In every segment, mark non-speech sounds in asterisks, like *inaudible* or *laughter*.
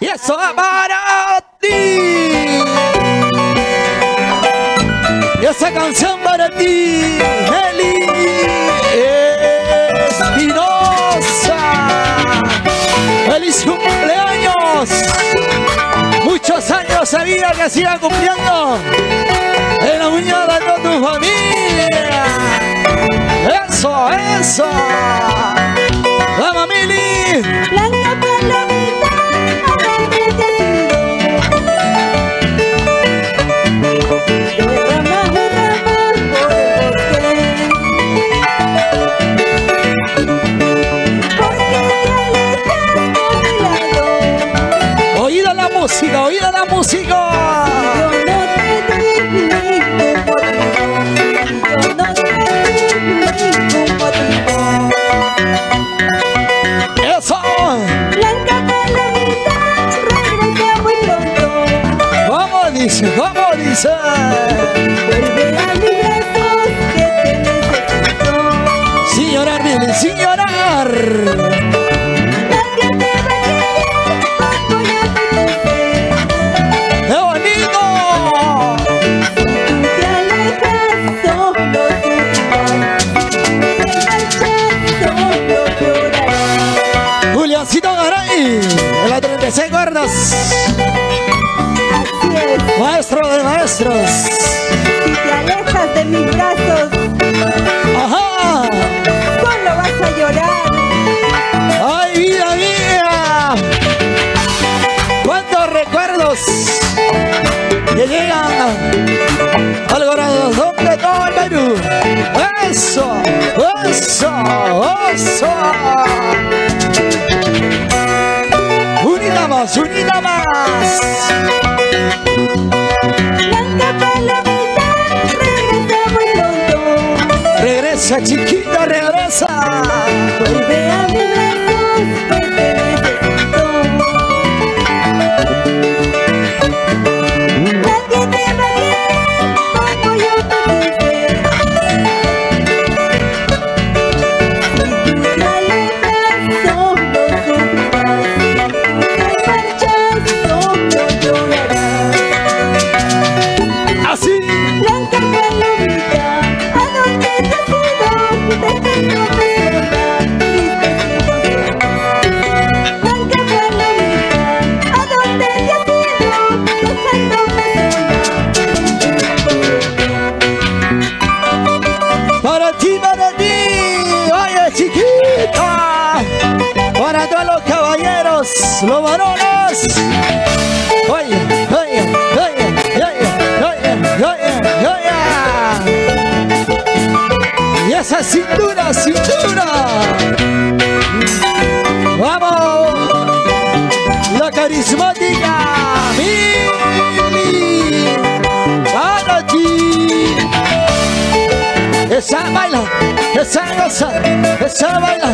Y eso va para ti. Y esa canción para ti, Eli Espinosa. ¡Feliz cumpleaños! Muchos años de vida que siga cumpliendo en la unión de toda tu familia. ¡Eso, eso! Garay, de la 36 cuerdas. Así es, Maestro de maestros. si te alejas de mis brazos, ¡Regresa, chiquita, los varones. Oye, oye, oye, oye, oye, oye, oye. Y esa cintura, cintura. Vamos, la carismática Mili. Para ti. Esa baila, esa goza, esa baila,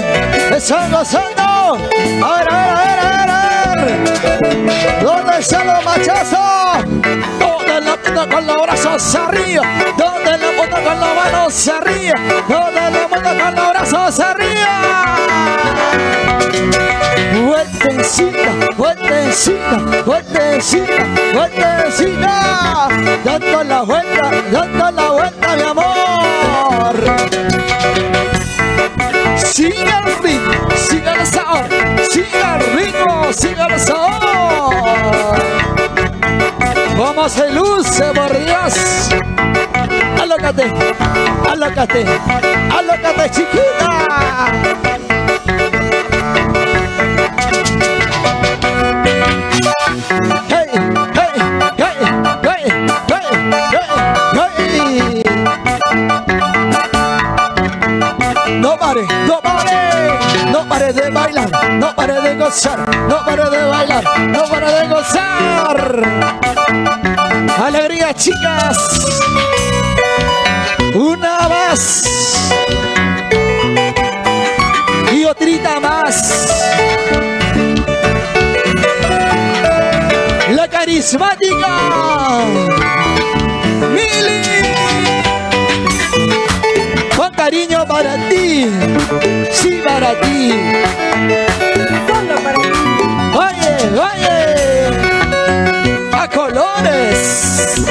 esa gozando. A ver. ¿Dónde están los machazos? ¿Dónde la puta con los brazos arriba? ¿Dónde la puta con las manos arriba? ¿Dónde la puta con los brazos arriba? Vueltecita, vueltecita, vueltecita, vueltecita, dando la vuelta, dando la vuelta, mi amor. Siga el ritmo, siga el sabor, siga el ritmo, siga el sabor. Cómo se luce, por Dios. Alócate, alócate, alócate, chiquita. No pare, no pare, no pare de bailar, no pare de gozar, no pare de bailar, no pare de gozar. Alegría, chicas. Una más. Y otrita más. La carismática. Cariño para ti. Sí, para ti. Solo para ti. Oye, oye. A colores.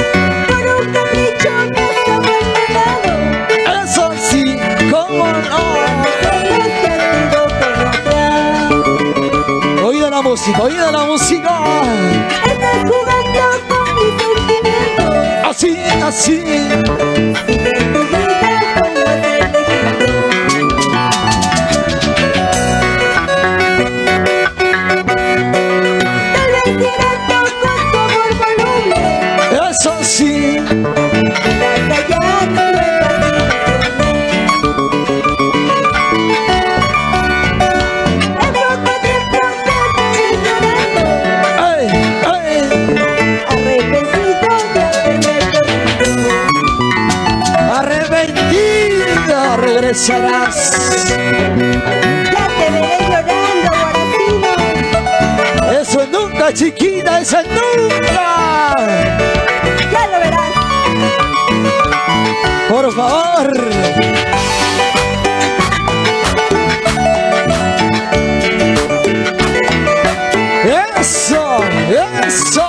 Por un capricho me has abandonado. Eso sí, cómo no. Oída la música, oída la música. Estás jugando con mis sentimientos. Así, así. Nunca, chiquita, eso nunca. Ya lo verás. Por favor. Eso, eso.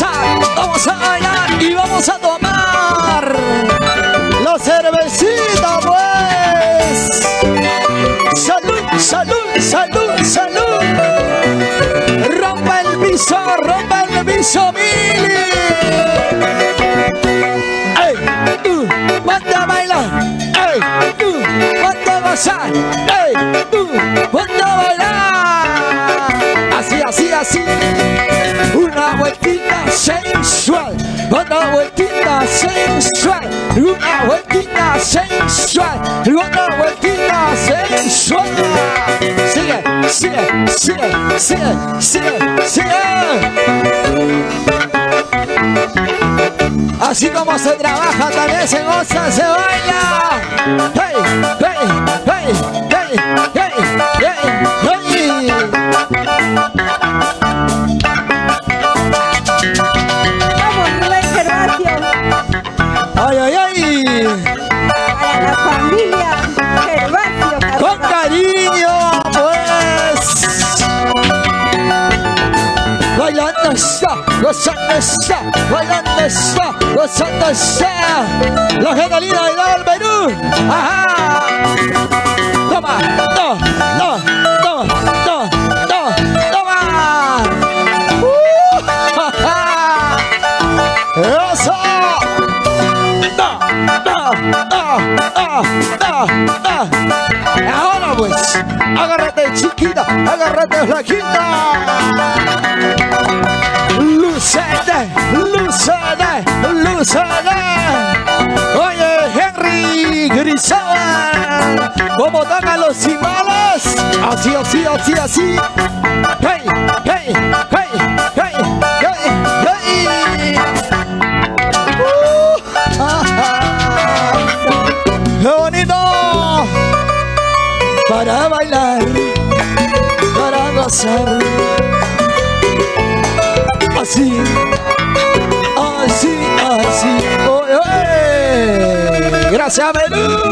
Vamos a bailar y vamos a tomar la cervecita, pues. Salud, salud, salud, salud. Rompa el piso, rompa el piso, Mili. ¡Ey! ¡Tú! ¡Ponte a bailar! ¡Ey! ¡Tú! ¡Ponte a gozar! ¡Ey! ¡Tú! ¡Ponte a bailar! Así, así, así. Sensual. Una vueltita sensual. Una vueltita sensual. Una vueltita sensual. Sigue, sigue, sigue, sigue, sigue, sigue. Así como se trabaja, también se goza, se baila. ¡Hey, hey, hey, hey, hey, hey, gozando está, bailando está, gozando está. La genialidad del Perú. ¡Ajá! Toma, no, no, no, no, no, toma. ¡Uh! ¡Ja, ja! ¡Eso! ¡No, no, no, no, no, no! Ahora pues, agárrate chiquita, agárrate flaquita. Lucete, lucete, lucete. Oye, Henry Grisaba, ¿cómo tocan los cimbales? Así, así, así, así. Hey, hey, hey, hey, hey, hey. Uh. *laughs* ¡Qué bonito! Para bailar, para gozar. Así, así, así. Oh, eh. Gracias, Perú.